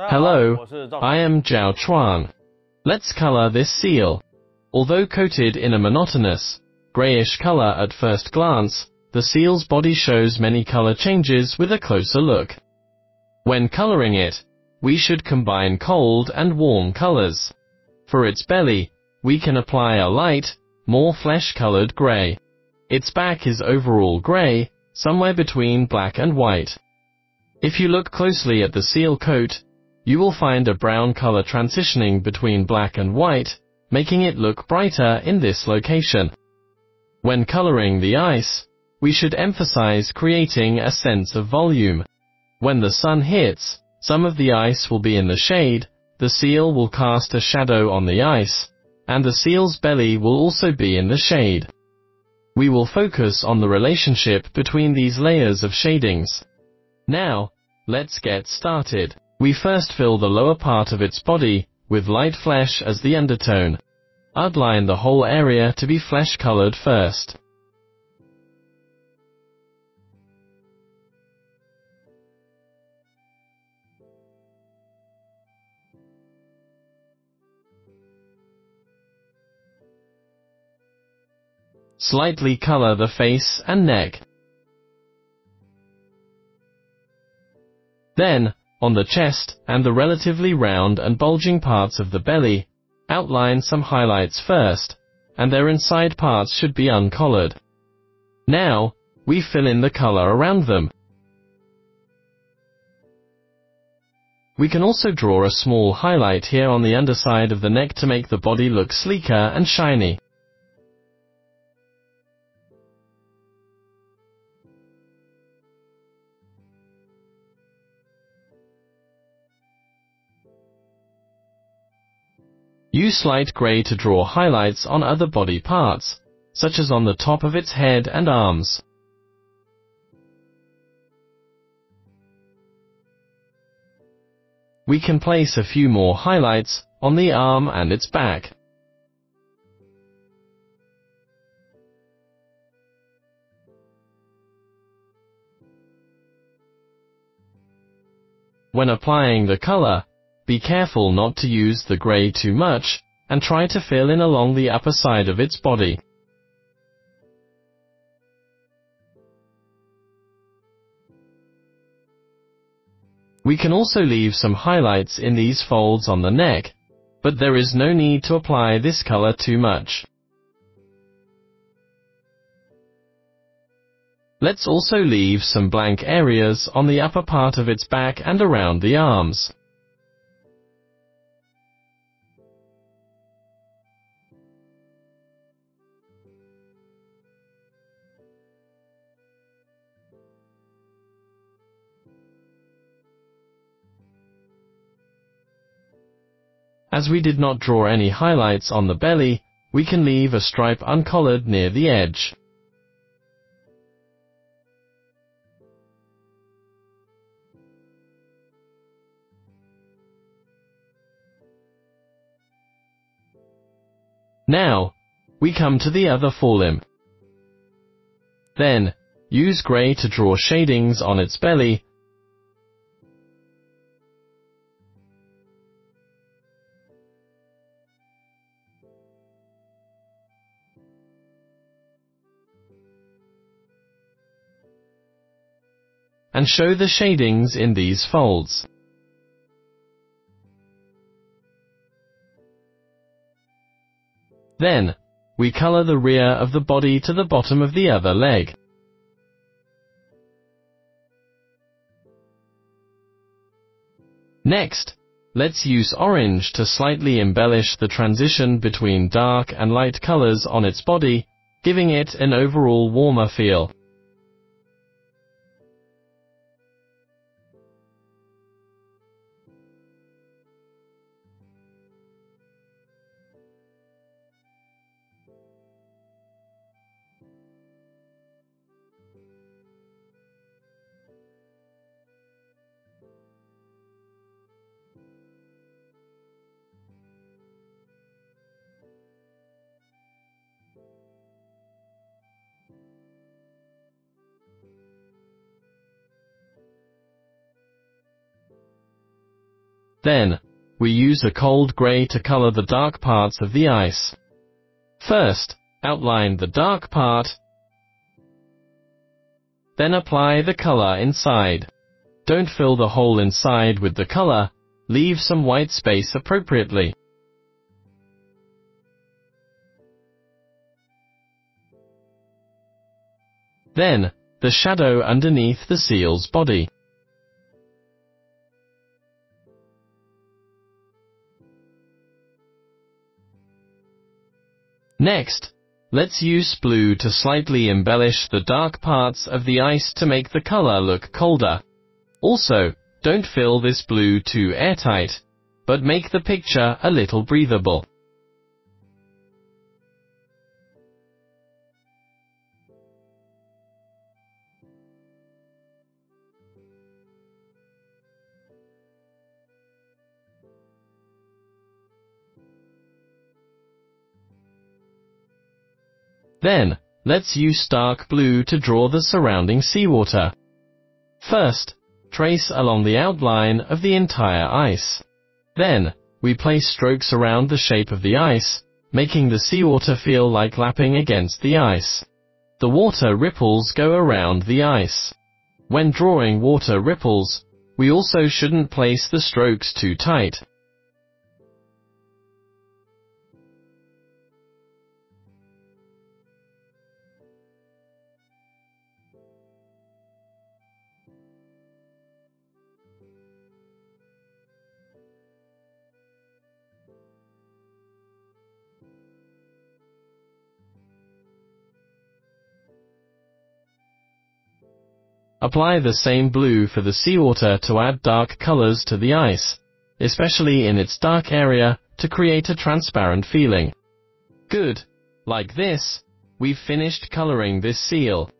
Hello, I am Zhao Chuang. Let's color this seal. Although coated in a monotonous, grayish color at first glance, the seal's body shows many color changes with a closer look. When coloring it, we should combine cold and warm colors. For its belly, we can apply a light, more flesh-colored gray. Its back is overall gray, somewhere between black and white. If you look closely at the seal coat, you will find a brown color transitioning between black and white, making it look brighter in this location. When coloring the ice, we should emphasize creating a sense of volume. When the sun hits, some of the ice will be in the shade, the seal will cast a shadow on the ice, and the seal's belly will also be in the shade. We will focus on the relationship between these layers of shadings. Now, let's get started. We first fill the lower part of its body with light flesh as the undertone. Outline the whole area to be flesh-colored first. Slightly color the face and neck. Then, on the chest and the relatively round and bulging parts of the belly, outline some highlights first, and their inside parts should be uncolored. Now, we fill in the color around them. We can also draw a small highlight here on the underside of the neck to make the body look sleeker and shiny. Use light gray to draw highlights on other body parts, such as on the top of its head and arms. We can place a few more highlights on the arm and its back. When applying the color, be careful not to use the gray too much, and try to fill in along the upper side of its body. We can also leave some highlights in these folds on the neck, but there is no need to apply this color too much. Let's also leave some blank areas on the upper part of its back and around the arms. As we did not draw any highlights on the belly, we can leave a stripe uncolored near the edge. Now, we come to the other forelimb. Then, use gray to draw shadings on its belly and show the shadings in these folds. Then, we color the rear of the body to the bottom of the other leg. Next, let's use orange to slightly embellish the transition between dark and light colors on its body, giving it an overall warmer feel. Then, we use a cold gray to color the dark parts of the ice. First, outline the dark part, then apply the color inside. Don't fill the hole inside with the color, leave some white space appropriately. Then, the shadow underneath the seal's body. Next, let's use blue to slightly embellish the dark parts of the ice to make the color look colder. Also, don't fill this blue too airtight, but make the picture a little breathable. Then, let's use dark blue to draw the surrounding seawater. First, trace along the outline of the entire ice. Then, we place strokes around the shape of the ice, making the seawater feel like lapping against the ice. The water ripples go around the ice. When drawing water ripples, we also shouldn't place the strokes too tight. Apply the same blue for the seawater to add dark colors to the ice, especially in its dark area, to create a transparent feeling. Good. Like this, we've finished coloring this seal.